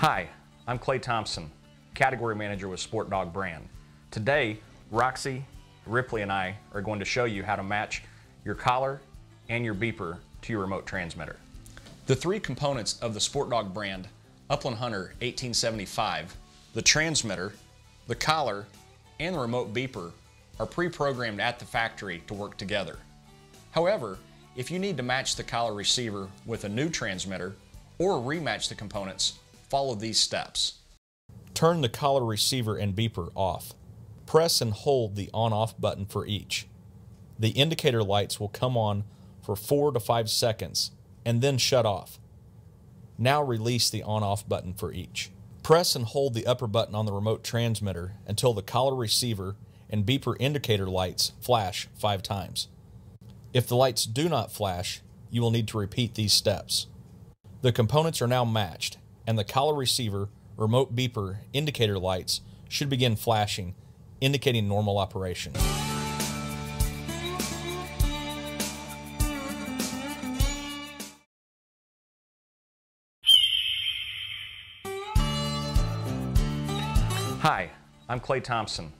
Hi, I'm Clay Thompson, Category Manager with SportDOG Brand. Today, Roxy, Ripley, and I are going to show you how to match your collar and your beeper to your remote transmitter. The three components of the SportDOG brand, Upland Hunter 1875, the transmitter, the collar, and the remote beeper are pre-programmed at the factory to work together. However, if you need to match the collar receiver with a new transmitter or rematch the components, follow these steps. Turn the collar receiver and beeper off. Press and hold the on-off button for each. The indicator lights will come on for 4 to 5 seconds and then shut off. Now release the on-off button for each. Press and hold the upper button on the remote transmitter until the collar receiver and beeper indicator lights flash 5 times. If the lights do not flash, you will need to repeat these steps. The components are now matched, and the collar receiver, remote beeper, indicator lights should begin flashing, indicating normal operation. Hi, I'm Clay Thompson,